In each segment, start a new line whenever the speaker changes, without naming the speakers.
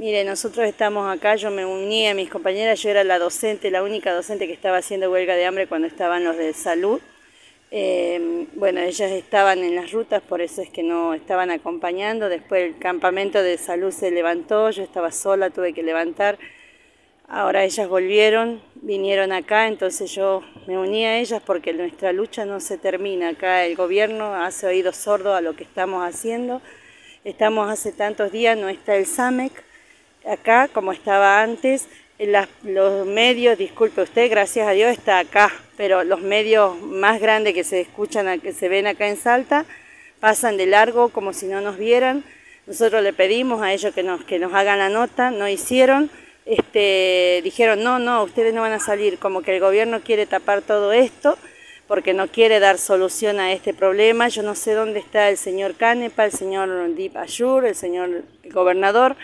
Mire, nosotros estamos acá, yo me uní a mis compañeras, yo era la docente, la única docente que estaba haciendo huelga de hambre cuando estaban los de salud. Eh, bueno, ellas estaban en las rutas, por eso es que no estaban acompañando. Después el campamento de salud se levantó, yo estaba sola, tuve que levantar. Ahora ellas volvieron, vinieron acá, entonces yo me uní a ellas porque nuestra lucha no se termina. Acá el gobierno hace oído sordo a lo que estamos haciendo. Estamos hace tantos días, no está el SAMEC acá como estaba antes. los medios, disculpe usted, gracias a Dios está acá, pero los medios más grandes que se escuchan, que se ven acá en Salta, pasan de largo como si no nos vieran. Nosotros le pedimos a ellos que nos, que nos hagan la nota, no hicieron este, dijeron, no, no, ustedes no van a salir, como que el gobierno quiere tapar todo esto porque no quiere dar solución a este problema. Yo no sé dónde está el señor Canepa, el señor Deep Ayur, el señor gobernador.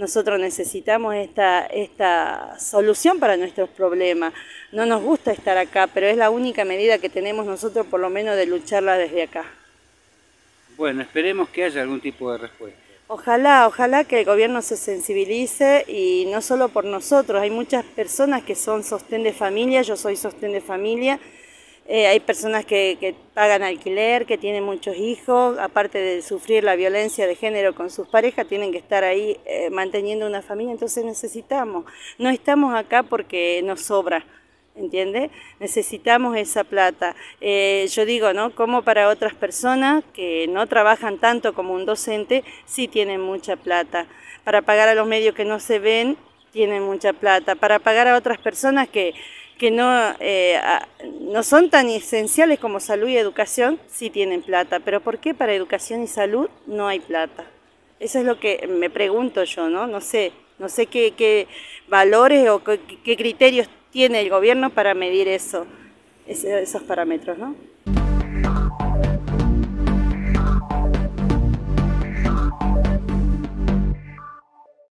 Nosotros necesitamos esta, esta solución para nuestros problemas. No nos gusta estar acá, pero es la única medida que tenemos nosotros por lo menos de lucharla desde acá.
Bueno, esperemos que haya algún tipo de respuesta.
Ojalá, ojalá que el gobierno se sensibilice y no solo por nosotros, hay muchas personas que son sostén de familia, yo soy sostén de familia, eh, hay personas que, pagan alquiler, que tienen muchos hijos, aparte de sufrir la violencia de género con sus parejas, tienen que estar ahí eh, manteniendo una familia, entonces necesitamos, no estamos acá porque nos sobra, ¿entiende? Necesitamos esa plata. Eh, yo digo, ¿no? Como para otras personas que no trabajan tanto como un docente, sí tienen mucha plata. Para pagar a los medios que no se ven, tienen mucha plata. Para pagar a otras personas que, que no, eh, no son tan esenciales como salud y educación, sí tienen plata. Pero ¿por qué para educación y salud no hay plata? Eso es lo que me pregunto yo, ¿no? No sé, no sé qué, valores o qué, qué criterios tiene el gobierno para medir eso, esos parámetros, ¿no?